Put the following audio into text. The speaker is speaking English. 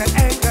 and anchor.